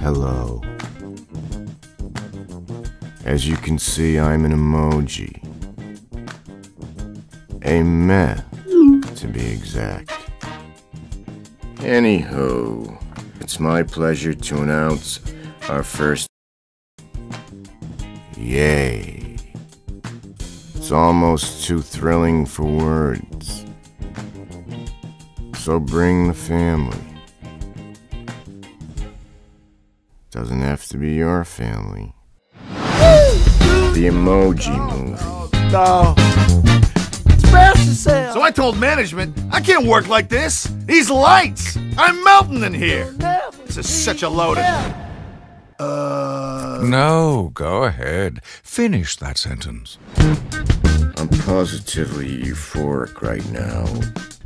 Hello. As you can see, I'm an emoji. A meh, to be exact. Anywho, it's my pleasure to announce our first. Yay. It's almost too thrilling for words. So bring the family. Doesn't have to be your family. The Emoji Movie. No. Express yourself. So I told management, I can't work like this. These lights, I'm melting in here. This is such a load of. Uh, No, go ahead. Finish that sentence. I'm positively euphoric right now. express yourself.